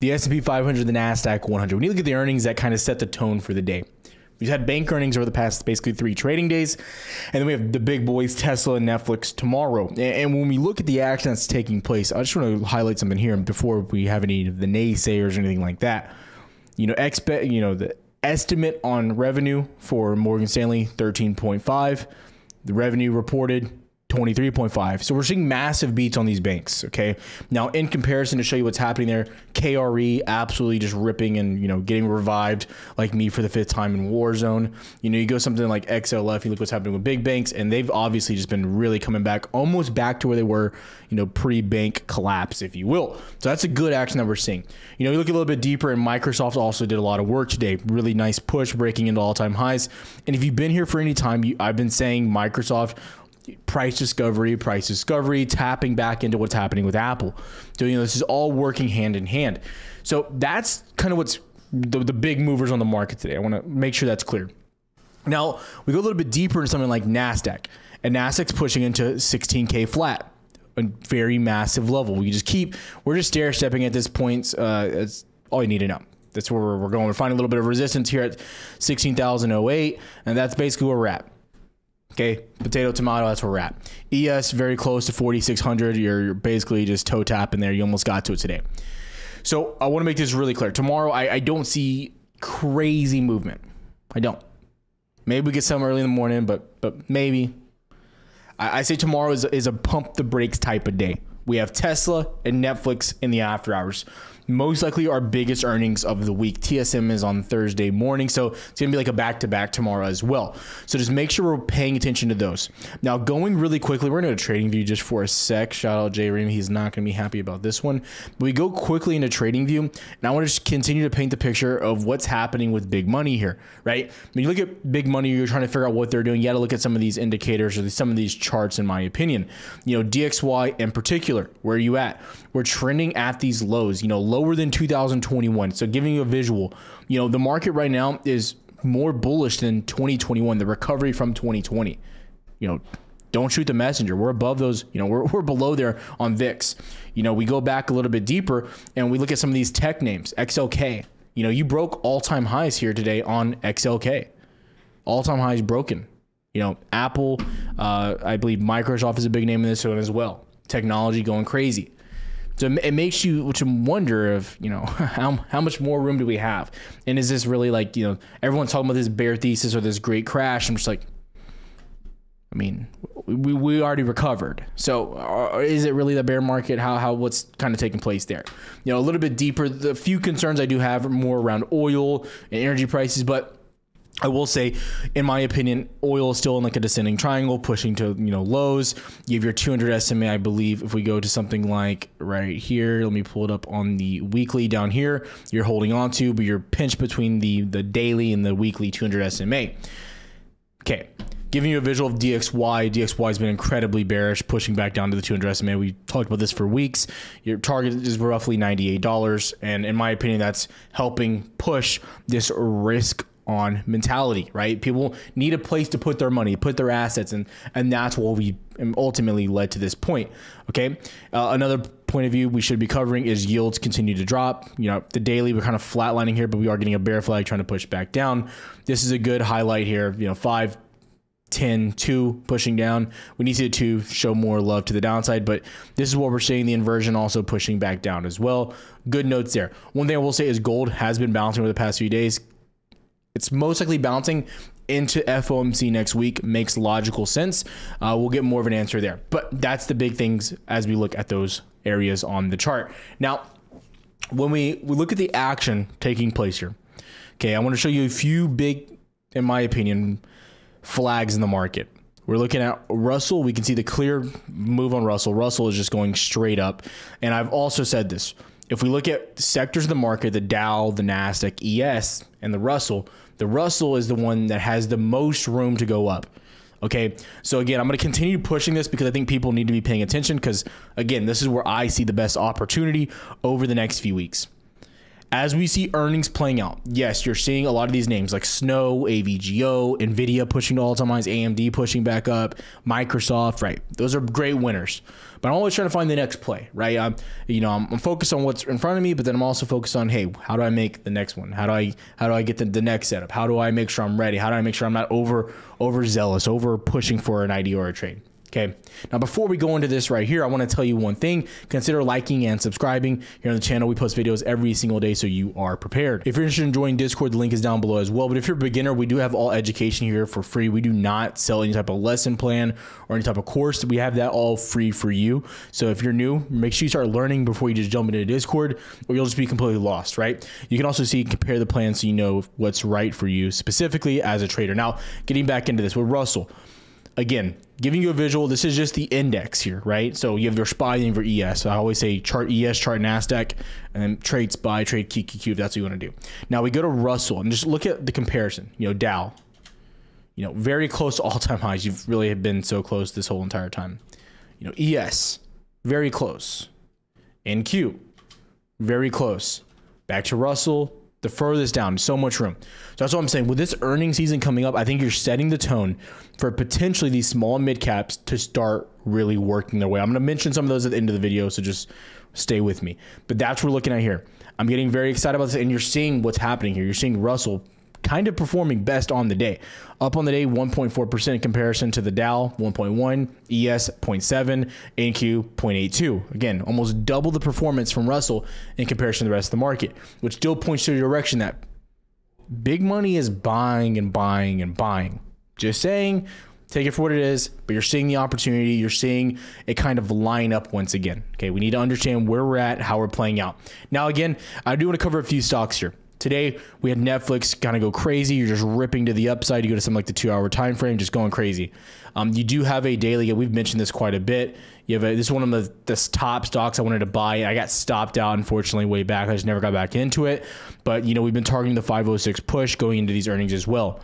the S&P 500, the Nasdaq 100. When you look at the earnings, that kind of set the tone for the day. We've had bank earnings over the past basically three trading days, and then we have the big boys Tesla and Netflix tomorrow. And when we look at the action that's taking place, I just want to highlight something here before we have any of the naysayers or anything like that. You know, expect you know the estimate on revenue for Morgan Stanley 13.5, the revenue reported 23.5. So we're seeing massive beats on these banks. Okay. Now, in comparison, to show you what's happening there, KRE absolutely just ripping and, you know, getting revived like me for the fifth time in Warzone. You know, you go something like XLF, you look what's happening with big banks, and they've obviously just been really coming back almost back to where they were, you know, pre bank collapse, if you will. So that's a good action that we're seeing. You know, you look a little bit deeper, and Microsoft also did a lot of work today. Really nice push, breaking into all time highs. And if you've been here for any time, you, I've been saying Microsoft price discovery, price discovery, tapping back into what's happening with Apple. So, you know, this is all working hand in hand. So that's kind of what's the, the big movers on the market today. I want to make sure that's clear. Now, we go a little bit deeper into something like NASDAQ, and NASDAQ's pushing into 16K flat, a very massive level. We just keep, we're just stair stepping at this point. Uh, it's all you need to know. That's where we're going. We're finding a little bit of resistance here at 16,008, and that's basically where we're at. Okay, potato, tomato, that's where we're at. ES very close to 4,600. You're, basically just toe tapping there. You almost got to it today. So I want to make this really clear. Tomorrow, I, I don't see crazy movement. I don't. Maybe we get some early in the morning, but but maybe. I, I say tomorrow is, is a pump the brakes type of day. We have Tesla and Netflix in the after hours most likely our biggest earnings of the week. TSM is on Thursday morning, so it's gonna be like a back to back tomorrow as well. So just make sure we're paying attention to those. Now, going really quickly, we're gonna go trading view just for a sec. Shout out Jay Ream, he's not gonna be happy about this one. But we go quickly into trading view, and I want to just continue to paint the picture of what's happening with big money here, right? When you look at big money, you're trying to figure out what they're doing. You got to look at some of these indicators or some of these charts, in my opinion. You know, DXY in particular, where are you at? We're trending at these lows. You know, lower than 2021. So giving you a visual, you know, the market right now is more bullish than 2021, the recovery from 2020. You know, don't shoot the messenger. We're above those, you know, we're, we're below there on VIX. You know, we go back a little bit deeper and we look at some of these tech names, XLK. You know, you broke all time highs here today on XLK. All time highs broken. You know, Apple, uh, I believe Microsoft is a big name in this one as well. Technology going crazy. So it makes you to wonder of you know how how much more room do we have, and is this really like you know everyone's talking about this bear thesis or this great crash? I'm just like, I mean, we, we already recovered. So uh, is it really the bear market? How how what's kind of taking place there? You know, a little bit deeper. The few concerns I do have are more around oil and energy prices, but I will say, in my opinion, oil is still in like a descending triangle, pushing to you know lows. You have your 200 SMA, I believe. If we go to something like right here, let me pull it up on the weekly down here. You're holding on to, but you're pinched between the the daily and the weekly 200 SMA. Okay, giving you a visual of DXY. DXY has been incredibly bearish, pushing back down to the 200 SMA. We talked about this for weeks. Your target is roughly $98, and in my opinion, that's helping push this risk on mentality, right? People need a place to put their money, put their assets, and and that's what we ultimately led to this point. Okay, uh, another point of view we should be covering is yields continue to drop. You know, the daily we're kind of flatlining here, but we are getting a bear flag trying to push back down. This is a good highlight here. You know, five. 10 2 pushing down we need to, to show more love to the downside but this is what we're seeing the inversion also pushing back down as well good notes there one thing i will say is gold has been bouncing over the past few days it's most likely bouncing into FOMC next week makes logical sense. Uh, we'll get more of an answer there. But that's the big things as we look at those areas on the chart. Now, when we, we look at the action taking place here, okay, I want to show you a few big, in my opinion, flags in the market. We're looking at Russell. We can see the clear move on Russell. Russell is just going straight up. And I've also said this. If we look at sectors of the market, the Dow, the NASDAQ, ES, and the Russell, the Russell is the one that has the most room to go up. Okay. So again, I'm going to continue pushing this because I think people need to be paying attention because again, this is where I see the best opportunity over the next few weeks. As we see earnings playing out, yes, you're seeing a lot of these names like Snow, AVGO, Nvidia pushing to all-time highs, AMD pushing back up, Microsoft, right? Those are great winners. But I'm always trying to find the next play, right? I'm, you know, I'm, I'm, focused on what's in front of me, but then I'm also focused on, hey, how do I make the next one? How do I, how do I get the, the next setup? How do I make sure I'm ready? How do I make sure I'm not over, overzealous, over pushing for an idea or a trade? Okay. Now, before we go into this right here, I want to tell you one thing. Consider liking and subscribing here on the channel. We post videos every single day so you are prepared. If you're interested in joining Discord, the link is down below as well. But if you're a beginner, we do have all education here for free. We do not sell any type of lesson plan or any type of course. We have that all free for you. So if you're new, make sure you start learning before you just jump into Discord or you'll just be completely lost, right? You can also see, compare the plans so you know what's right for you specifically as a trader. Now, getting back into this with Russell again, giving you a visual, this is just the index here, right? So you have your SPY and your ES. So I always say chart ES, chart NASDAQ, and then trade SPY, trade QQQ if that's what you want to do. Now we go to Russell and just look at the comparison, you know, Dow, you know, very close to all time highs. You've really been so close this whole entire time. You know, ES, very close. NQ, very close. Back to Russell, the furthest down, so much room. So that's what I'm saying. With this earning season coming up, I think you're setting the tone for potentially these small mid caps to start really working their way. I'm going to mention some of those at the end of the video, so just stay with me. But that's what we're looking at here. I'm getting very excited about this, and you're seeing what's happening here. You're seeing Russell kind of performing best on the day. Up on the day, 1.4% in comparison to the Dow, 1.1, ES 0.7, NQ 0.82. Again, almost double the performance from Russell in comparison to the rest of the market, which still points to the direction that big money is buying and buying and buying. Just saying, take it for what it is, but you're seeing the opportunity. You're seeing it kind of line up once again. Okay, we need to understand where we're at, how we're playing out. Now, again, I do want to cover a few stocks here. Today we had Netflix kind of go crazy. You're just ripping to the upside. You go to something like the two-hour time frame, just going crazy. Um, you do have a daily. We've mentioned this quite a bit. You have a, this is one of the, top stocks I wanted to buy. I got stopped out unfortunately way back. I just never got back into it. But you know we've been targeting the 506 push going into these earnings as well.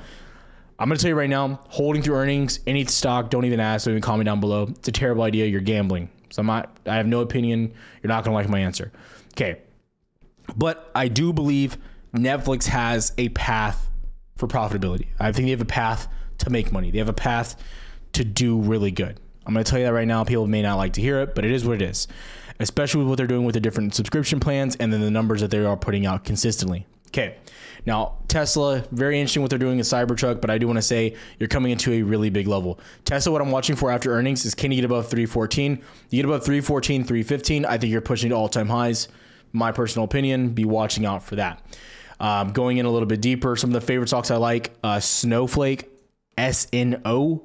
I'm going to tell you right now, holding through earnings, any stock, don't even ask, don't even comment down below. It's a terrible idea. You're gambling. So I'm not, I have no opinion. You're not to like my answer. Okay. But I do believe Netflix has a path for profitability. I think they have a path to make money. They have a path to do really good. I'm going to tell you that right now. People may not like to hear it, but it is what it is, especially with what they're doing with the different subscription plans and then the numbers that they are putting out consistently. Okay. Now, Tesla, very interesting what they're doing in Cybertruck, but I do want to say you're coming into a really big level. Tesla, what I'm watching for after earnings is can you get above 314? You get above 314, 315, I think you're pushing to all time highs. My personal opinion, be watching out for that. Um, going in a little bit deeper, some of the favorite stocks I like uh, Snowflake, S N O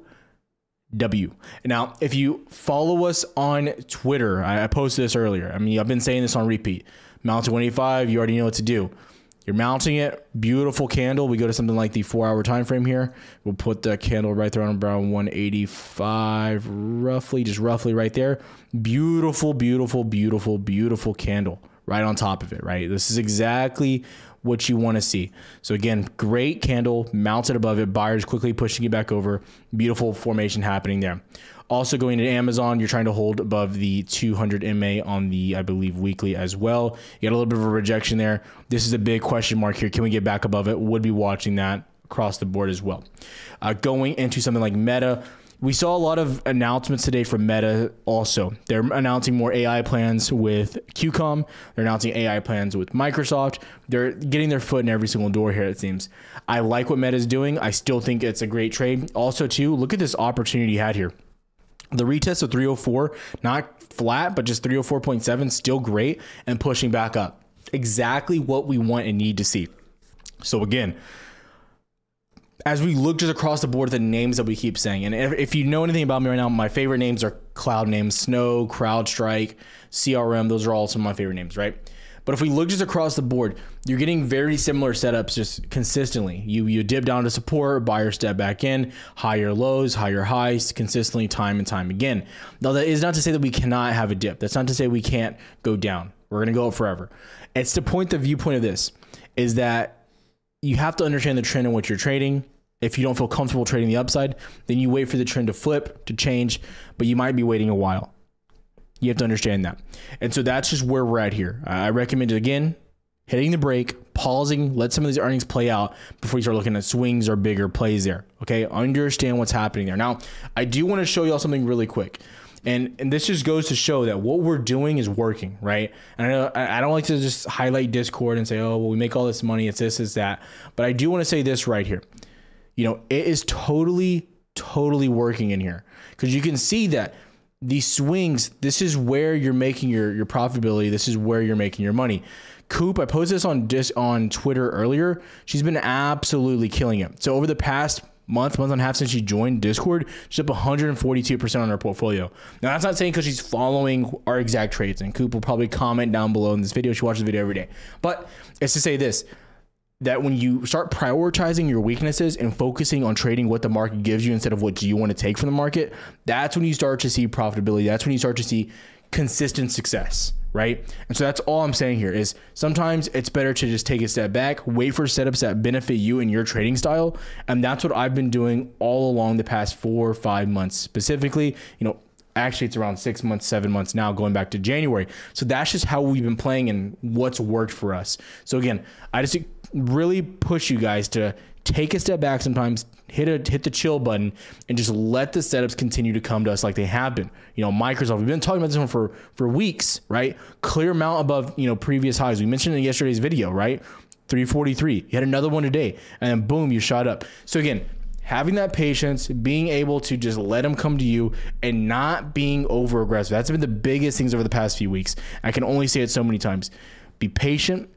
W. Now, if you follow us on Twitter, I, I posted this earlier. I mean, I've been saying this on repeat. Mount to 185, you already know what to do. You're mounting it, beautiful candle. We go to something like the four hour time frame here. We'll put the candle right there on around 185, roughly, just roughly right there. Beautiful, beautiful, beautiful, beautiful candle right on top of it, right? This is exactly what you want to see. So again, great candle mounted above it, buyers quickly pushing it back over. Beautiful formation happening there. Also going to Amazon, you're trying to hold above the 200 MA on the, I believe, weekly as well. You got a little bit of a rejection there. This is a big question mark here. Can we get back above it? Would be watching that across the board as well. Uh, going into something like Meta, we saw a lot of announcements today from Meta also. They're announcing more AI plans with QCOM. They're announcing AI plans with Microsoft. They're getting their foot in every single door here, it seems. I like what Meta is doing. I still think it's a great trade. Also, too, look at this opportunity you had here. The retest of 304, not flat, but just 304.7, still great and pushing back up. Exactly what we want and need to see. So, again, as we look just across the board the names that we keep saying, and if, if, you know anything about me right now, my favorite names are cloud names Snow, CrowdStrike, CRM. Those are all some of my favorite names, right? But if we look just across the board, you're getting very similar setups just consistently. You you dip down to support, buyer step back in, higher lows, higher highs, consistently time and time again. Now that is not to say that we cannot have a dip. That's not to say we can't go down. We're gonna go up forever. It's to point the viewpoint of this is that you have to understand the trend in what you're trading. If you don't feel comfortable trading the upside, then you wait for the trend to flip, to change, but you might be waiting a while. You have to understand that. And so that's just where we're at here. I recommend it again. hitting the brake, pausing, let some of these earnings play out before you start looking at swings or bigger plays there. Okay, understand what's happening there. Now, I do want to show y'all something really quick. And, and this just goes to show that what we're doing is working, right? And I know I don't like to just highlight Discord and say, oh, well, we make all this money, it's this, it's that. But I do want to say this right here. You know, it is totally, totally working in here because you can see that these swings, this is where you're making your your profitability. This is where you're making your money. Coop, I posted this on dis on Twitter earlier. She's been absolutely killing it. So over the past month, month and a half since she joined Discord, she's up 142% on her portfolio. Now that's not saying because she's following our exact trades, and Coop will probably comment down below in this video. She watches the video every day. But it's to say this that when you start prioritizing your weaknesses and focusing on trading what the market gives you instead of what you want to take from the market, that's when you start to see profitability. That's when you start to see consistent success, right? And so that's all I'm saying here is sometimes it's better to just take a step back, wait for setups that benefit you and your trading style. And that's what I've been doing all along the past four or five months specifically. You know, actually it's around six months, seven months now, going back to January. So that's just how we've been playing and what's worked for us. So again, I just really push you guys to take a step back sometimes, hit a hit the chill button, and just let the setups continue to come to us like they have been. You know, Microsoft. We've been talking about this one for for weeks, right? Clear amount above you know previous highs. We mentioned in yesterday's video, right? 343. You had another one today, and then boom, you shot up. So again, having that patience, being able to just let them come to you and not being over aggressive. That's been the biggest things over the past few weeks. I can only say it so many times. Be patient,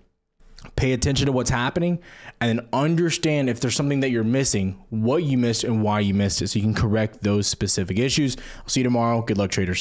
pay attention to what's happening and then understand if there's something that you're missing, what you missed and why you missed it so you can correct those specific issues. I'll see you tomorrow. Good luck traders.